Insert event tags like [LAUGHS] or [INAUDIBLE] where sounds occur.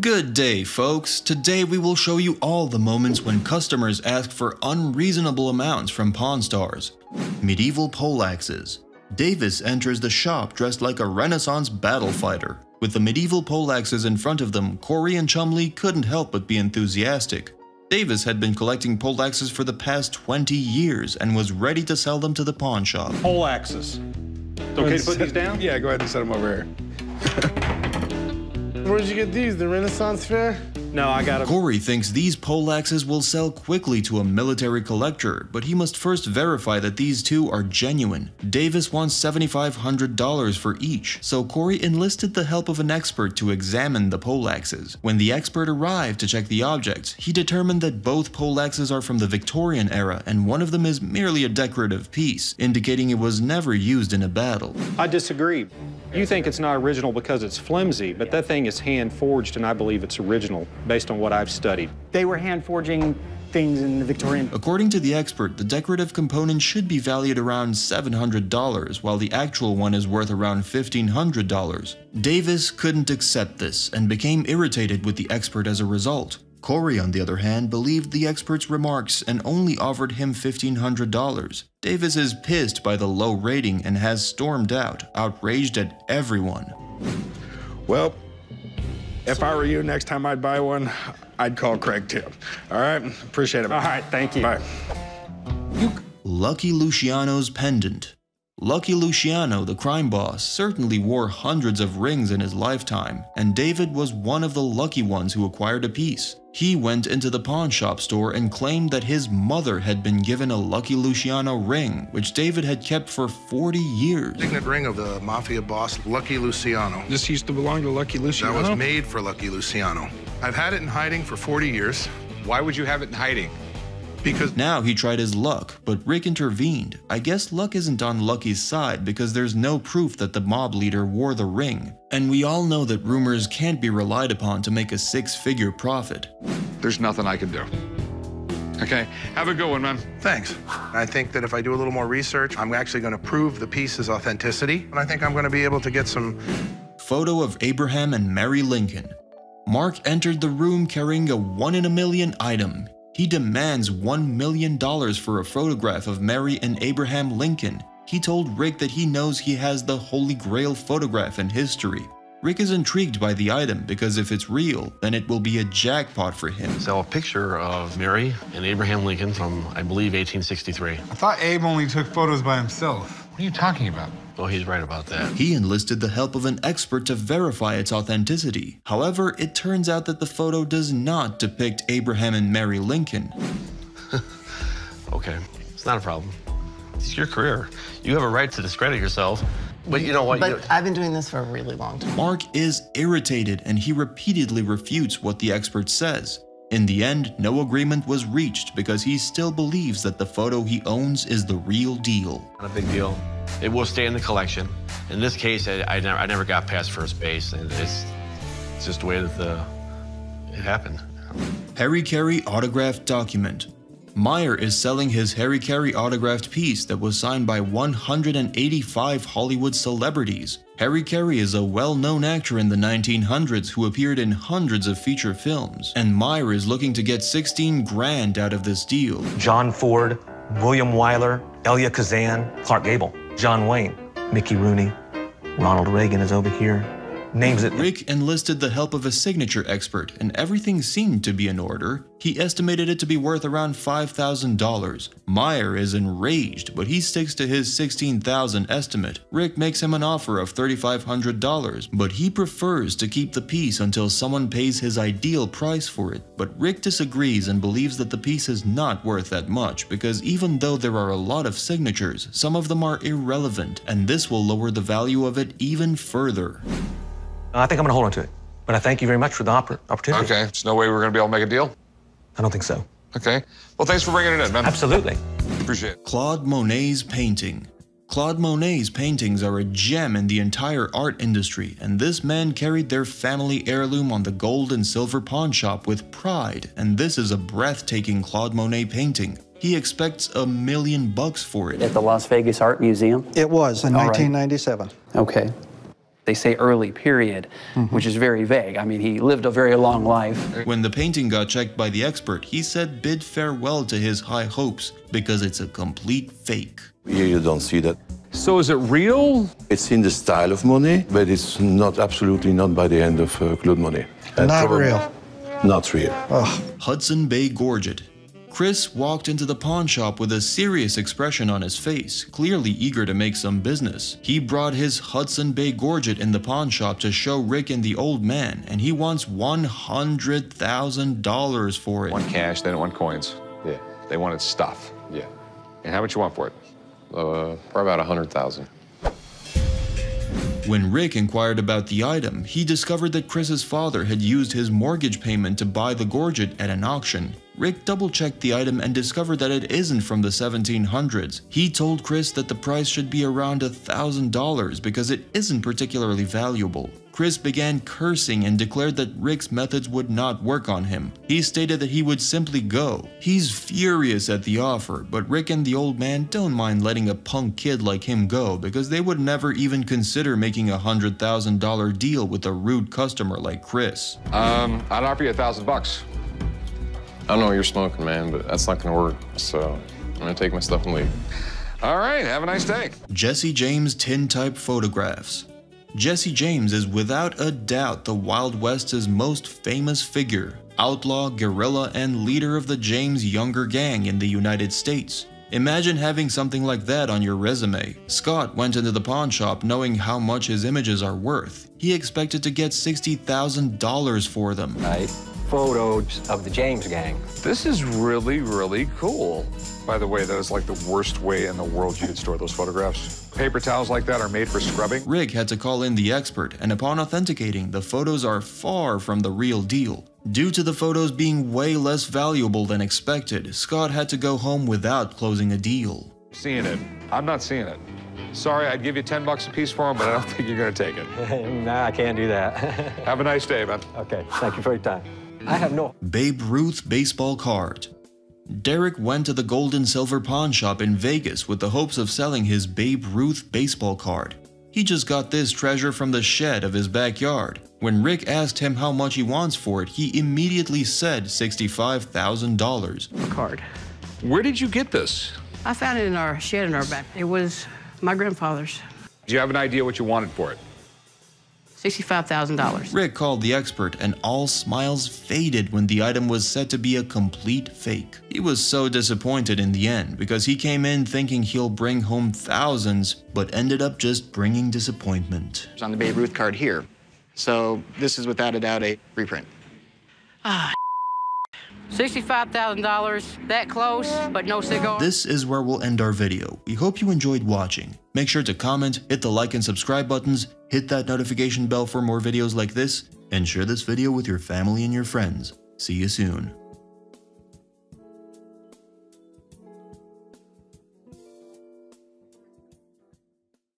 Good day, folks. Today we will show you all the moments when customers ask for unreasonable amounts from Pawn Stars. Medieval poleaxes. Davis enters the shop dressed like a Renaissance battle fighter. With the medieval poleaxes in front of them, Corey and Chumlee couldn't help but be enthusiastic. Davis had been collecting poleaxes for the past 20 years and was ready to sell them to the pawn shop. Poleaxes. Okay to put these down? Yeah, go ahead and set them over here. [LAUGHS] Where'd you get these? The Renaissance Fair? No, I got. Corey thinks these poleaxes will sell quickly to a military collector, but he must first verify that these two are genuine. Davis wants $7,500 for each, so Corey enlisted the help of an expert to examine the poleaxes. When the expert arrived to check the objects, he determined that both poleaxes are from the Victorian era and one of them is merely a decorative piece, indicating it was never used in a battle. I disagree. You think it's not original because it's flimsy, but that thing is hand forged and I believe it's original based on what I've studied. They were hand forging things in the Victorian. According to the expert, the decorative component should be valued around $700, while the actual one is worth around $1,500. Davis couldn't accept this and became irritated with the expert as a result. Corey, on the other hand, believed the expert's remarks and only offered him $1,500. Davis is pissed by the low rating and has stormed out, outraged at everyone. Well, if I were you, next time I'd buy one, I'd call Craig too. All right? Appreciate it. All right, thank you. Bye. Lucky Luciano's pendant. Lucky Luciano, the crime boss, certainly wore hundreds of rings in his lifetime, and David was one of the lucky ones who acquired a piece. He went into the pawn shop store and claimed that his mother had been given a Lucky Luciano ring, which David had kept for 40 years. Signet ring of the mafia boss Lucky Luciano. This used to belong to Lucky Luciano. That was made for Lucky Luciano. I've had it in hiding for 40 years Why would you have it in hiding? Because Now he tried his luck, but Rick intervened. I guess luck isn't on Lucky's side because there's no proof that the mob leader wore the ring. And we all know that rumors can't be relied upon to make a six figure profit. There's nothing I can do. Okay, have a good one, man. thanks. I think that if I do a little more research, I'm actually going to prove the piece's authenticity, and I think I'm going to be able to get some Photo of Abraham and Mary Lincoln. Mark entered the room carrying a one in a million item. He demands $1 million for a photograph of Mary and Abraham Lincoln. He told Rick that he knows he has the Holy Grail photograph in history. Rick is intrigued by the item because if it's real, then it will be a jackpot for him. So a picture of Mary and Abraham Lincoln from, I believe, 1863. I thought Abe only took photos by himself. What are you talking about? Oh, he's right about that. He enlisted the help of an expert to verify its authenticity. However, it turns out that the photo does not depict Abraham and Mary Lincoln. [LAUGHS] Okay, it's not a problem. It's your career. You have a right to discredit yourself. But you know what? You- But I've been doing this for a really long time. Mark is irritated and he repeatedly refutes what the expert says. In the end, no agreement was reached because he still believes that the photo he owns is the real deal. not a big deal. It will stay in the collection. In this case, I, I, never, I never got past first base, and it's, it's just the way that the, it happened. Harry Carey autographed document. Meyer is selling his Harry Carey autographed piece that was signed by 185 Hollywood celebrities. Harry Carey is a well-known actor in the 1900s who appeared in hundreds of feature films, and Meyer is looking to get 16 grand out of this deal. John Ford, William Wyler, Elia Kazan, Clark Gable, John Wayne, Mickey Rooney, Ronald Reagan is over here. Names it. Rick enlisted the help of a signature expert, and everything seemed to be in order. He estimated it to be worth around $5,000. Meyer is enraged, but he sticks to his 16,000 estimate. Rick makes him an offer of $3,500, but he prefers to keep the piece until someone pays his ideal price for it. But Rick disagrees and believes that the piece is not worth that much because even though there are a lot of signatures, some of them are irrelevant, and this will lower the value of it even further. I think I'm going to hold on to it. But I thank you very much for the oppor- opportunity. Okay, there's no way we're gonna be able to make a deal? I don't think so. Okay. Well, thanks for bringing it in, man. Absolutely. Appreciate it. Claude Monet's painting. Claude Monet's paintings are a gem in the entire art industry, and this man carried their family heirloom on the gold and silver pawn shop with pride, and this is a breathtaking Claude Monet painting. He expects a million bucks for it. At the Las Vegas Art Museum? It was in All right. 1997. Okay. They say early period, which is very vague. I mean, he lived a very long life. When the painting got checked by the expert, he said bid farewell to his high hopes because it's a complete fake. Here you don't see that. So is it real? It's in the style of Monet, but it's not absolutely not by the end of uh, Claude Monet. And Not real. Not real. Hudson Bay Gorget. Chris walked into the pawn shop with a serious expression on his face, clearly eager to make some business. He brought his Hudson Bay Gorget in the pawn shop to show Rick and the old man, and he wants $100,000 for it. Want cash, they don't want coins. Yeah. They wanted stuff. Yeah. And how much you want for it? Uh, probably about a hundred thousand. When Rick inquired about the item, he discovered that Chris's father had used his mortgage payment to buy the gorget at an auction. Rick double checked the item and discovered that it isn't from the 1700s. He told Chris that the price should be around $1,000 because it isn't particularly valuable. Chris began cursing and declared that Rick's methods would not work on him. He stated that he would simply go. He's furious at the offer, but Rick and the old man don't mind letting a punk kid like him go because they would never even consider making a $100,000 deal with a rude customer like Chris. Um, I'd offer you a thousand bucks. I don't know what you're smoking, man, but that's not gonna work. So I'm gonna take my stuff and leave. All right, have a nice day. Jesse James tintype photographs. Jesse James is without a doubt the Wild West's most famous figure, outlaw, guerrilla, and leader of the James Younger gang in the United States. Imagine having something like that on your resume. Scott went into the pawn shop knowing how much his images are worth. He expected to get $60,000 for them. Right. Photos of the James gang. This is really, really cool. By the way, that is like the worst way in the world you could store those photographs. Paper towels like that are made for scrubbing. Rick had to call in the expert, and upon authenticating, the photos are far from the real deal. Due to the photos being way less valuable than expected, Scott had to go home without closing a deal. Seeing it. I'm not seeing it. Sorry, I'd give you 10 bucks a piece for them, but I don't [LAUGHS] think you're going to take it. [LAUGHS] nah, I can't do that. Have a nice day, man. okay, thank you for your time. I have no. Babe Ruth baseball card. Derek went to the Gold and Silver pawn shop in Vegas with the hopes of selling his Babe Ruth baseball card. He just got this treasure from the shed of his backyard. When Rick asked him how much he wants for it, he immediately said $65,000. Card. Where did you get this? I found it in our shed in our back. It was my grandfather's. Do you have an idea what you wanted for it? $65,000. Rick called the expert, and all smiles faded when the item was said to be a complete fake. He was so disappointed in the end because he came in thinking he'll bring home thousands, but ended up just bringing disappointment. on the Babe Ruth card here. So this is without a doubt a reprint. Ah, $65,000. That close, but no cigar. This is where we'll end our video. We hope you enjoyed watching. Make sure to comment, hit the like and subscribe buttons, hit that notification bell for more videos like this, and share this video with your family and your friends. See you soon.